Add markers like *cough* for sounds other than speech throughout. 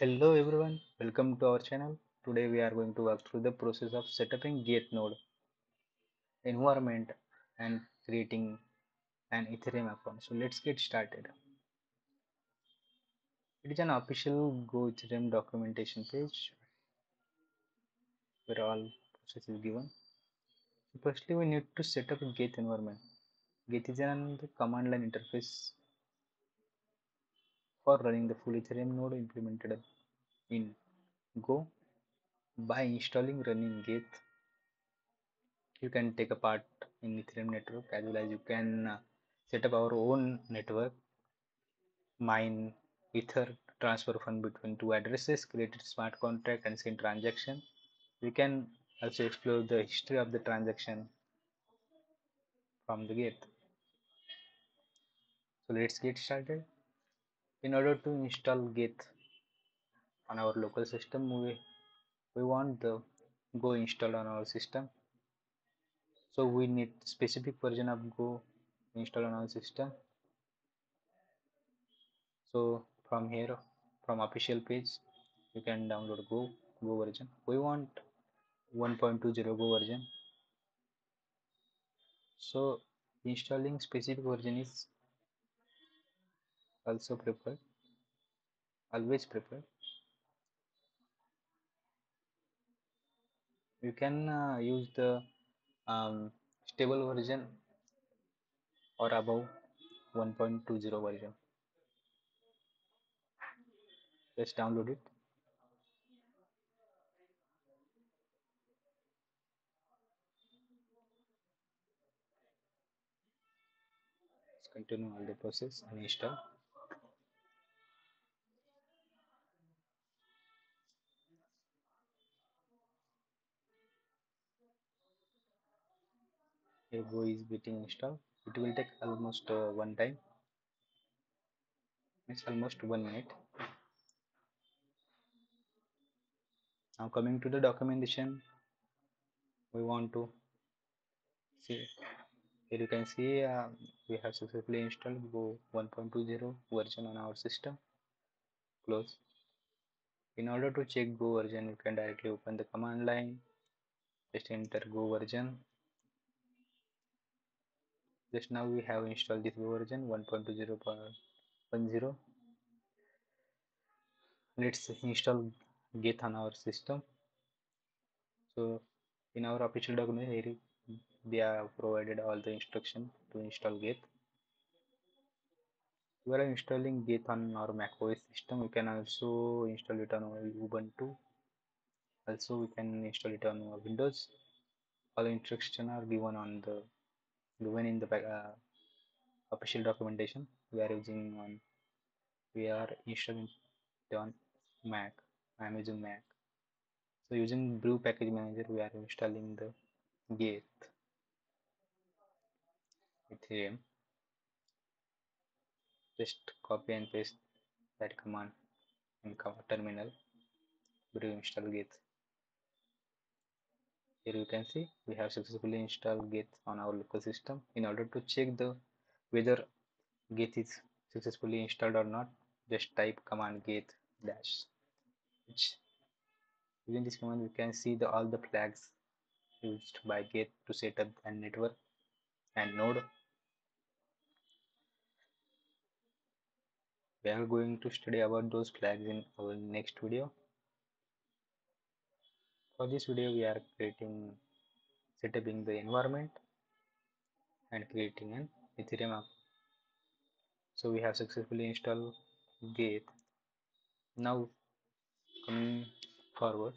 Hello everyone, welcome to our channel. Today we are going to walk through the process of setting Geth node environment and creating an Ethereum account. So let's get started. It is an official Go Ethereum documentation page where all process is given. Firstly we need to set up a Geth environment. Geth is an command line interface for running the full Ethereum node implemented in Go by installing running Geth you can take a part in Ethereum network as well as you can uh, set up our own network, mine Ether, transfer fund between two addresses, create smart contract and send transaction. You can also explore the history of the transaction from the geth. So let's get started. In order to install geth on our local system, we, we want the Go installed on our system. So we need specific version of Go installed on our system. So from here from official page you can download go go version. We want 1.20 go version. So installing specific version is also preferred always preferred you can uh, use the um, stable version or above 1.20 version. Let's download it. Let's continue all the process and install go is getting installed it will take almost uh, one time. It's almost one minute. Now coming to the documentation we want to see. Here you can see uh, we have successfully installed go 1.20 version on our system. Close. In order to check go version you can directly open the command line. Just enter go version just now we have installed this version 1.20.10 let's install geth on our system so in our official document here they have provided all the instruction to install geth we are installing geth on our mac os system we can also install it on ubuntu also we can install it on windows all instructions are given on the given in the uh, official documentation we are using on we are installing on mac i'm using mac. So using brew package manager we are installing the geth ethereum just copy and paste that command in terminal. Brew install geth here you can see we have successfully installed geth on our local system. In order to check the whether geth is successfully installed or not just type command geth dash which using this command we can see the all the flags used by geth to set up a network and node. We are going to study about those flags in our next video for this video we are creating setting the environment and creating an ethereum app. So we have successfully installed geth. Now coming forward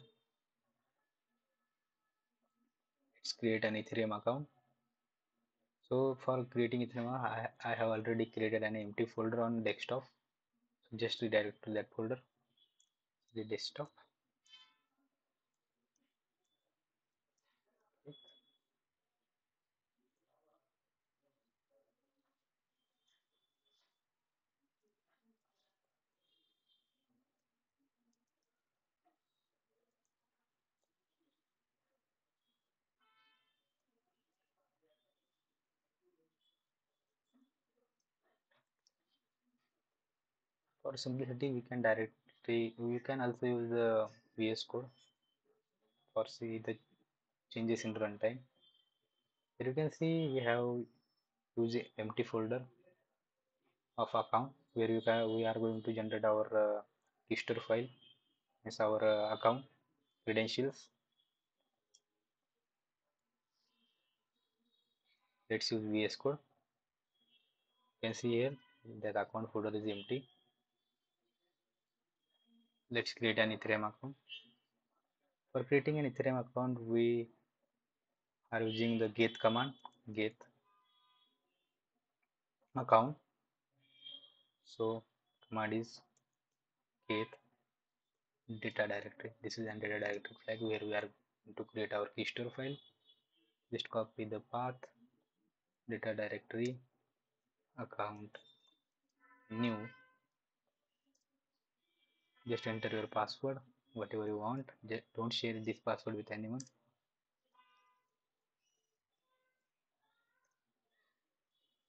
let's create an ethereum account. So for creating ethereum I, I have already created an empty folder on desktop. So just redirect to that folder the desktop for simplicity we can directly we can also use the VS Code for see the changes in runtime. Here you can see we have used empty folder of account where you can we are going to generate our uh, keystore file as our uh, account credentials. Let's use vs code. You can see here that account folder is empty let's create an ethereum account for creating an ethereum account we are using the get command get account so command is get data directory this is an data directory flag where we are going to create our keystore file just copy the path data directory account new just enter your password whatever you want. Just don't share this password with anyone.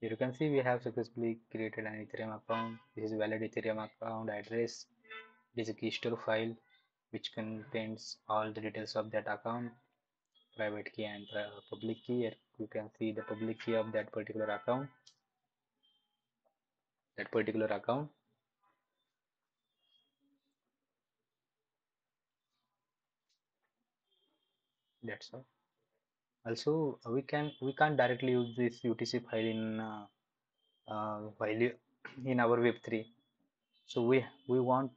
You can see we have successfully created an ethereum account. This is valid ethereum account address. It is a keystore file which contains all the details of that account. Private key and public key. Here you can see the public key of that particular account. That particular account that's all. Also we can we can't directly use this utc file in uh, uh, while *clears throat* in our web3 so we we want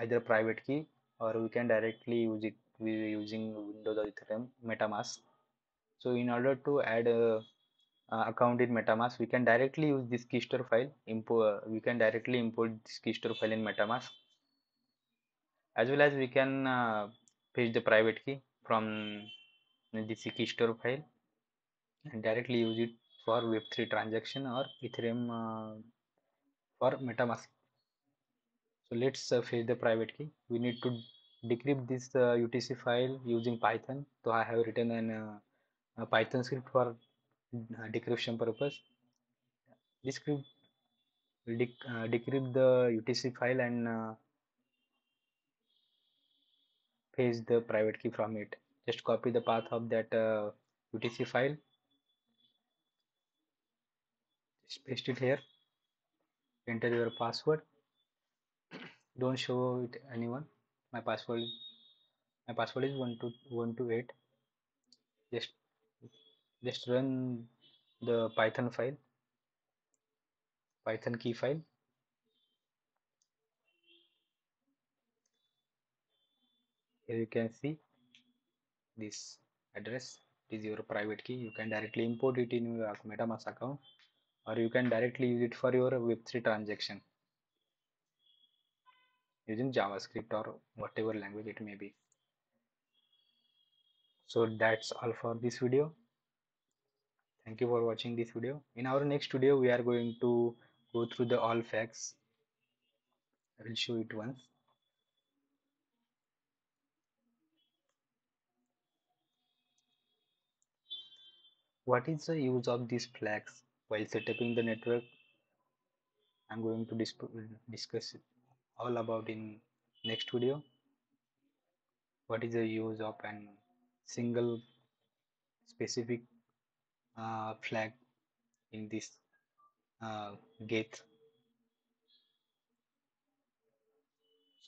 either private key or we can directly use it we using windows or ethereum metamask. So in order to add a, a account in metamask we can directly use this keystore file import we can directly import this keystore file in metamask. As well as we can uh, fetch the private key from this keystore file and directly use it for web3 transaction or ethereum uh, for metamask so let's uh, fetch the private key we need to decrypt this uh, utc file using python so i have written an uh, a python script for uh, decryption purpose this script will dec uh, decrypt the utc file and uh, fetch the private key from it. Just copy the path of that uh, utc file. Just paste it here. Enter your password. Don't show it anyone. My password my password is 12128 just just run the python file python key file here you can see this address. Is your private key. You can directly import it in your metamask account or you can directly use it for your web3 transaction using javascript or whatever language it may be. So that's all for this video. Thank you for watching this video. In our next video we are going to go through the all facts. I will show it once what is the use of these flags while setting the network? I'm going to dis discuss all about in next video. What is the use of an single specific uh, flag in this uh, geth?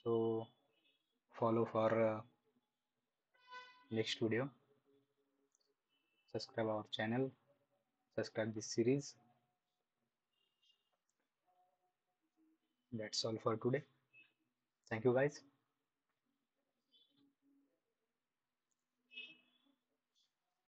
So follow for uh, next video subscribe our channel subscribe this series. That's all for today. Thank you guys